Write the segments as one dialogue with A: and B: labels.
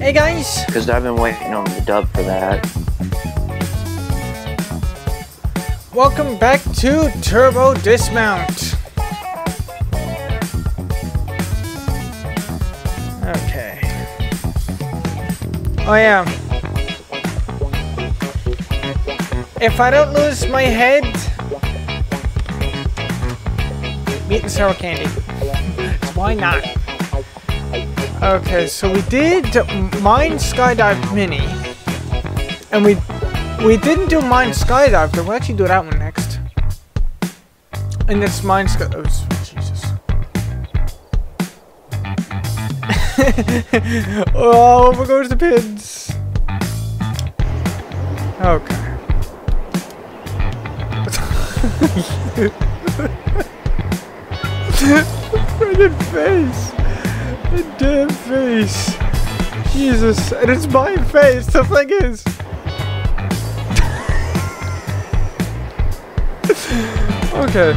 A: Hey guys!
B: Because I've been waiting on the dub for that.
A: Welcome back to Turbo Dismount. Okay. Oh yeah. If I don't lose my head, meat and sour candy. Why not? Okay, so we did Mine Skydive Mini. And we we didn't do Mine Skydive, but we'll actually do that one next. And it's Mine Sky... Oh, Jesus. oh, over goes the pins. Okay. Red face. The damn face. Jesus. And it's my face. The thing is. okay.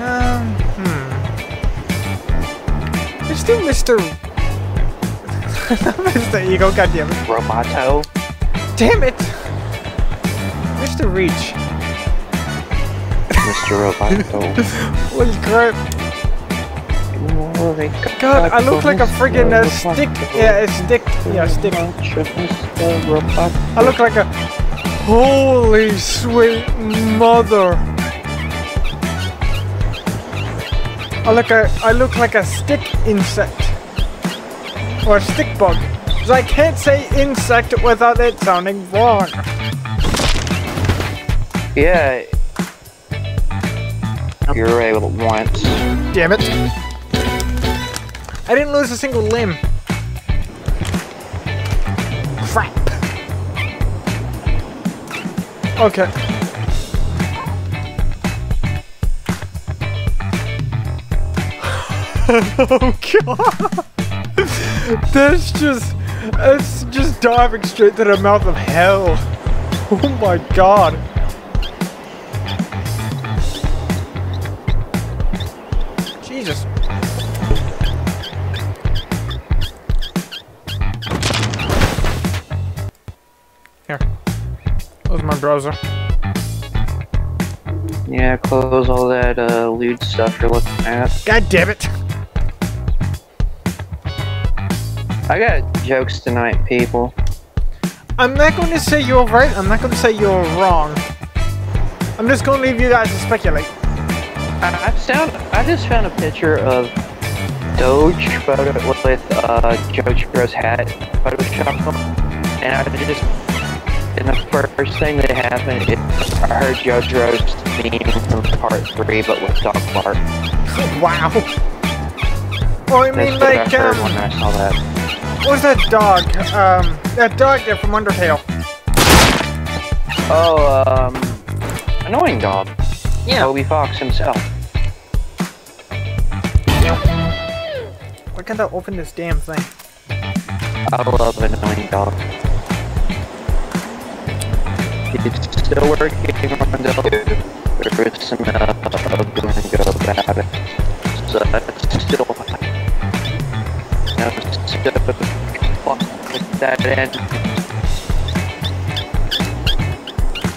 A: Um, hmm. Let's do Mr. Mr. Eagle, goddammit.
B: Roboto.
A: Damn it! Mr. Reach.
B: Mr. Roboto.
A: Holy crap. God, I look like a friggin' uh, stick. Yeah, a stick. Yeah, stick. I look like a. Holy sweet mother. I look a, I look like a stick insect. Or a stick bug. Because I can't say insect without it sounding wrong.
B: Yeah. You're right once.
A: Damn it. I didn't lose a single limb. Crap. Okay. oh god. That's just that's just diving straight to the mouth of hell. Oh my god. Browser.
B: Yeah, close all that uh, lewd stuff you're looking at.
A: God damn it!
B: I got jokes tonight, people.
A: I'm not going to say you're right, I'm not going to say you're wrong. I'm just going to leave you guys to speculate.
B: I, I found, I just found a picture of Doge photo with uh, JoJo's hat Photoshop, and I just, and the first thing that happened, is I heard JoJo's theme from part three, but with Dog Park.
A: wow. Oh, I mean,
B: That's
A: like,
B: what I heard
A: um,
B: when I saw that.
A: what was that dog? Um, that dog there from Undertale.
B: Oh, um, annoying dog.
A: Yeah.
B: Toby Fox himself.
A: Why can't I open this damn thing?
B: I love annoying dog. It's still working on the there is some uh, go about it. So that's still you know, fuck that end.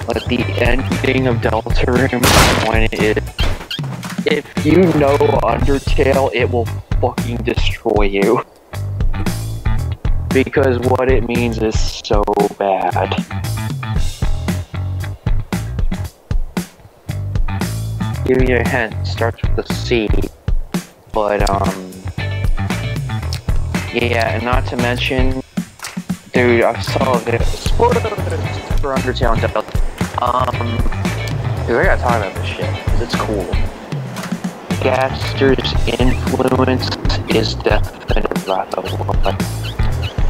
B: But the ending of Deltarune when it if you know Undertale, it will fucking destroy you. Because what it means is so bad. Give you a hint, starts with a C. But, um... Yeah, and not to mention... Dude, I saw this. Spoilers for Undertale and Delta. Um... Dude, I gotta talk about this shit, because it's cool. Gaster's influence is definitely of the.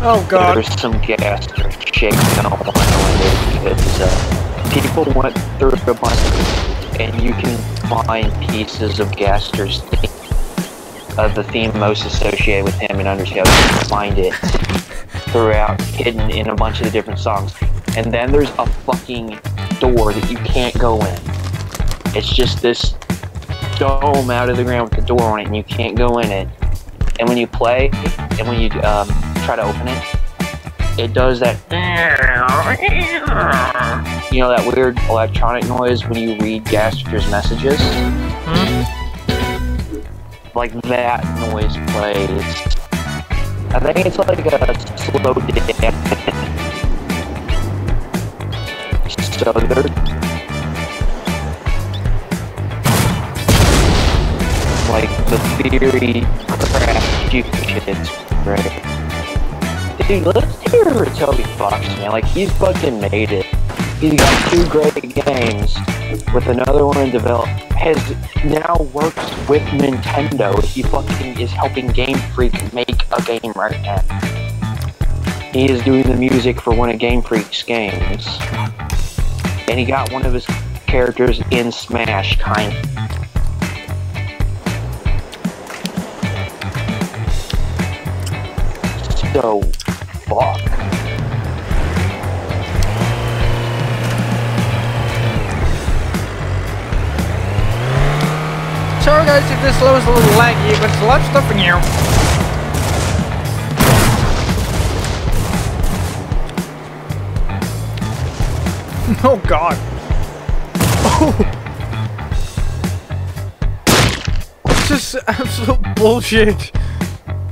A: Oh god.
B: There's some Gaster shit going on because uh, people went through a bunch and you can find pieces of Gaster's theme, of the theme most associated with him in Undertale. You can find it throughout, hidden in a bunch of the different songs. And then there's a fucking door that you can't go in. It's just this dome out of the ground with the door on it, and you can't go in it. and when you play, and when you um, try to open it, it does that. You know that weird electronic noise when you read Gaster's messages?
A: Hmm?
B: Like that noise plays. I think it's like a slow dance. So there's like the theory crap you kids, right? Dude, let's hear Toby Fox, man. Like he's fucking made it. He's got two great games with another one in development. Has now works with Nintendo. He fucking is helping Game Freak make a game right now. He is doing the music for one of Game Freak's games. And he got one of his characters in Smash, kind So, fuck.
A: Sorry guys if this level's a little laggy, but it's a lot of stuff in here. Oh god. Oh! This is absolute bullshit.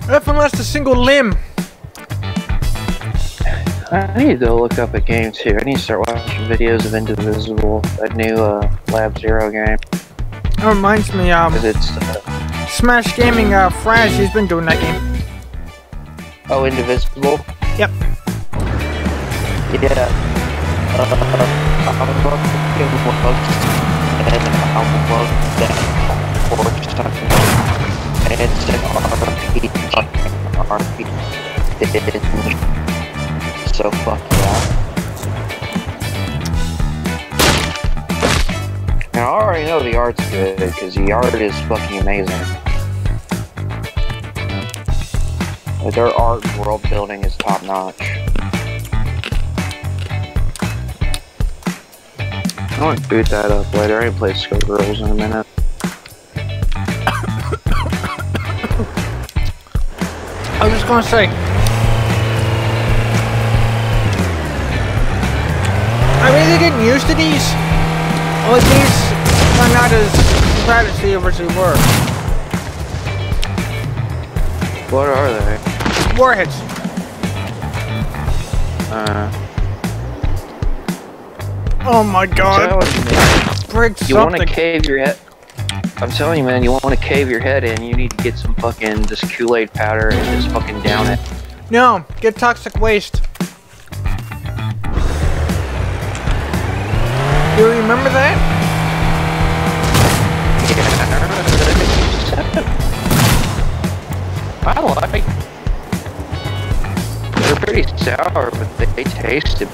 A: Haven't lost a single limb.
B: I need to look up a game too. I need to start watching videos of Indivisible, that new uh, Lab Zero game.
A: That reminds me, um,
B: it's. Uh,
A: Smash Gaming, uh, Fraz, he's been doing that game.
B: oh, Indivisible?
A: Yep.
B: Yeah. Uh, I fucking love and I love that for So fuck yeah. Now I already know the art's good because the art is fucking amazing. Their art world building is top notch. I want to boot that up later. I ain't played Skull Girls in a minute.
A: I was just gonna say. Getting used to these. Well, these are not as bad as they originally were.
B: What are they?
A: Warheads.
B: Uh,
A: Oh my god.
B: telling you,
A: Break
B: you want to cave your head. I'm telling you, man, you want to cave your head in. You need to get some fucking this Kool-Aid powder and just fucking down it.
A: No, get toxic waste. You remember that?
B: I like. They're pretty sour, but they, they tasted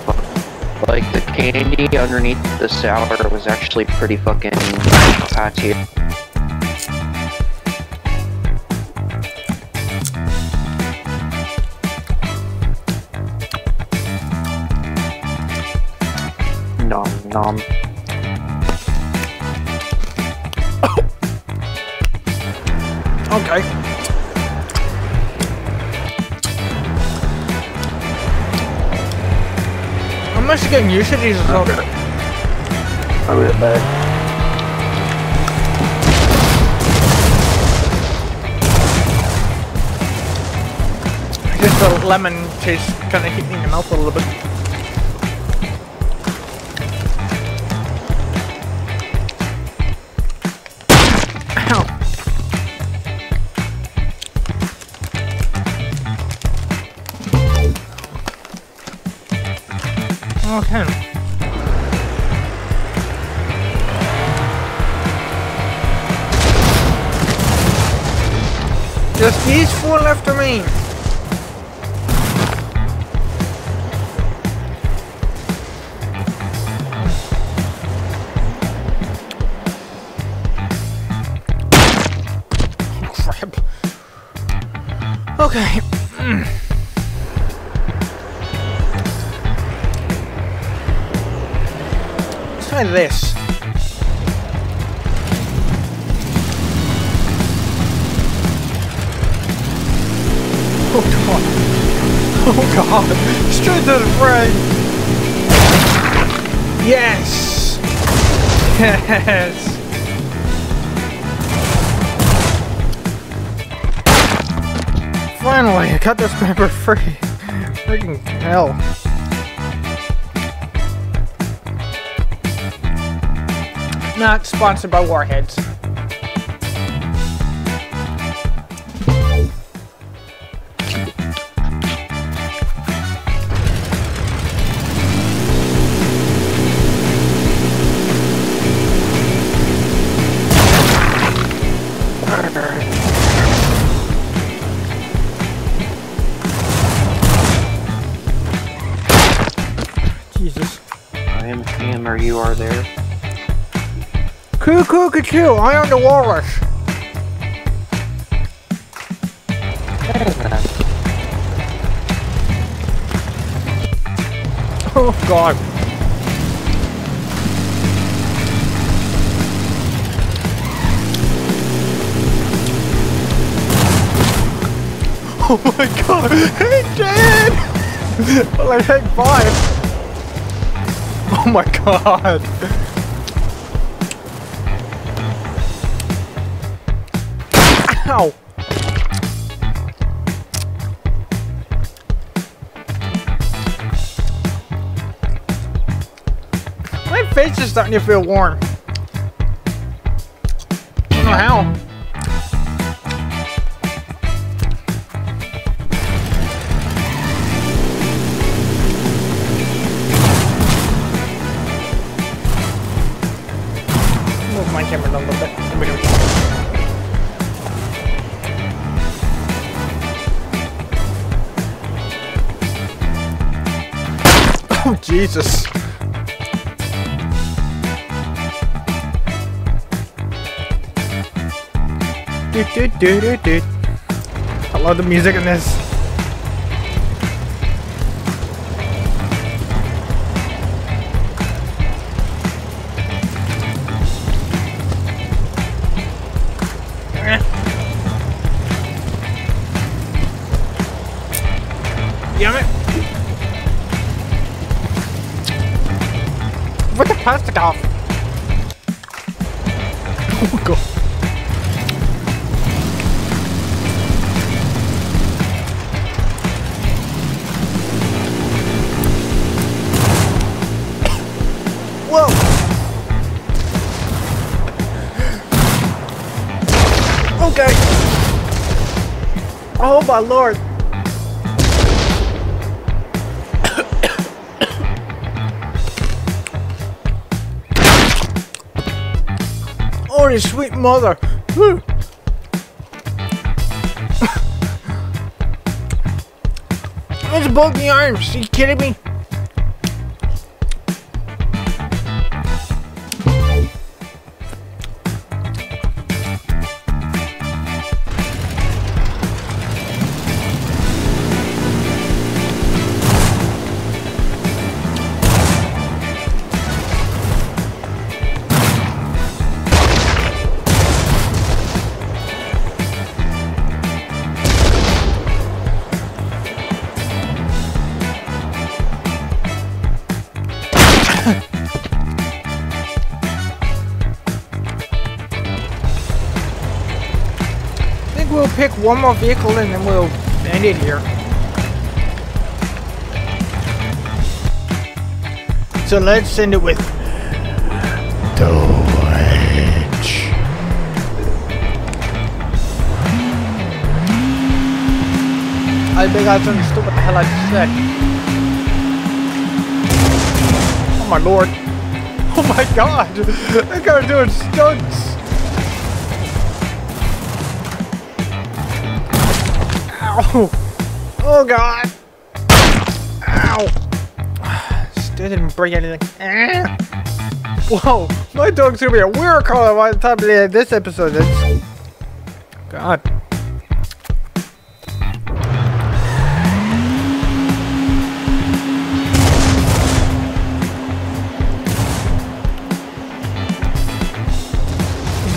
B: like the candy underneath the sour was actually pretty fucking hot tier. Nom nom.
A: Okay. I'm actually getting used to these as well.
B: I'll be right back.
A: Just the lemon taste kind of hit me in the mouth a little bit. Crap. Okay. Mm. Let's try this. Oh god. Straight to the brain. Yes. Yes. Finally, I got this member free. Freaking hell. Not sponsored by Warheads. Jesus.
B: I am Hammer, you are there.
A: Coo coo coo coo, I am the walrus. Oh god. Oh my god, he did! like take five. Oh my god. Ow! My face is starting to feel warm. I don't know how. My camera down a little bit. We. Oh, Jesus. Do, do, do, do, do. I love the music in this. Damn it. Put the plastic off. Oh god. Whoa. Okay. Oh my lord. Sweet mother. Whew. It's both the arms. Are you kidding me? One more vehicle and then we'll end it here. So let's end it with witch. I think I understood what the hell I just said. Oh my lord. Oh my god. That guy's doing stunts. Ow! Oh god! Ow! Still didn't break anything. Ah. Whoa! My dog's gonna be a weird color by the time of the- this episode ends. God.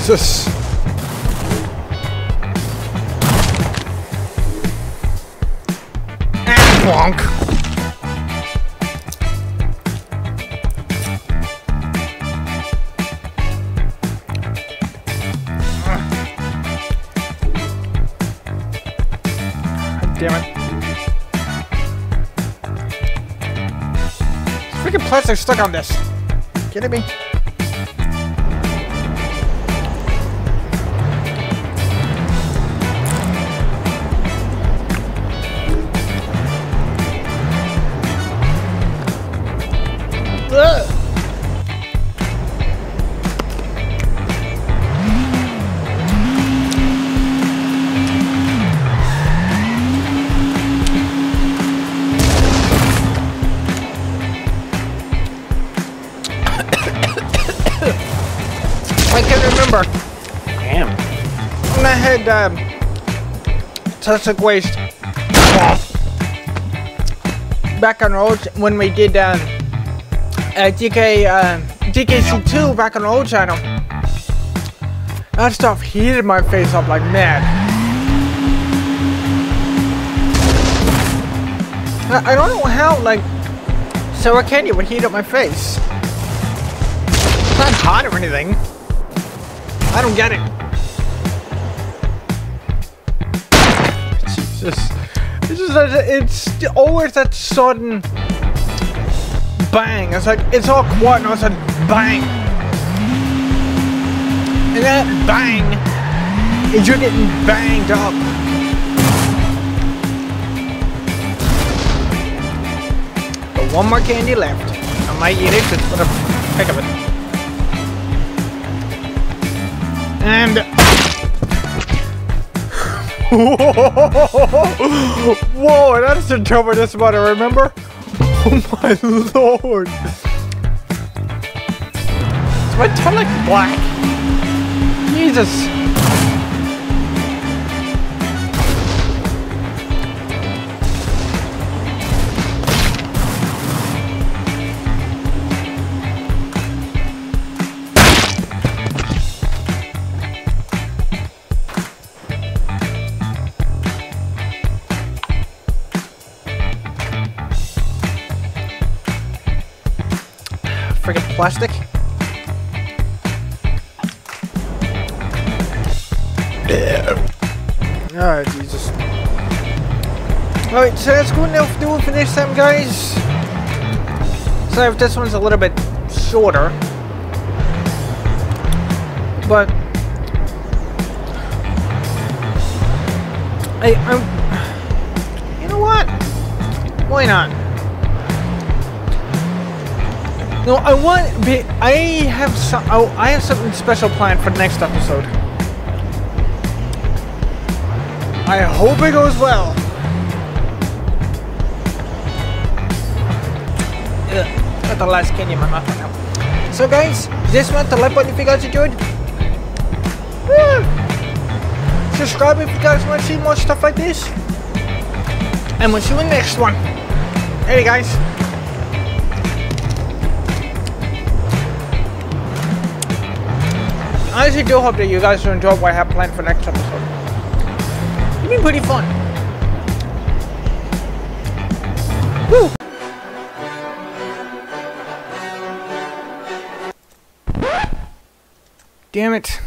A: Jesus. Plonk. Damn it. Freaking plastic stuck on this. Kidding me? Had um, toxic waste back on old when we did um, DK uh, DKC2 back on the old channel. That stuff heated my face up like mad. I, I don't know how like sour candy would heat up my face. It's not hot or anything. I don't get it. Jesus. It's just it's always that sudden bang. It's like it's all quiet and all of a sudden bang. And that bang is you're getting banged up. But one more candy left. I might eat it just for the heck of it. And Whoa, that's the trouble this about remember? Oh my lord. Is my black? Jesus. Plastic. Oh, Jesus. Alright, so that's good enough do it for this time, guys. So if this one's a little bit shorter. But... I, I'm... You know what? Why not? No, I want. be- I have some. Oh, I have something special planned for the next episode. I hope it goes well. Ugh, got the last candy in my mouth right now. So, guys, this one, the like button if you guys enjoyed. Subscribe if you guys want to see more stuff like this. And we'll see you in the next one. Hey, guys. I honestly do hope that you guys enjoy what I have planned for next episode. It's been pretty fun. Damn it.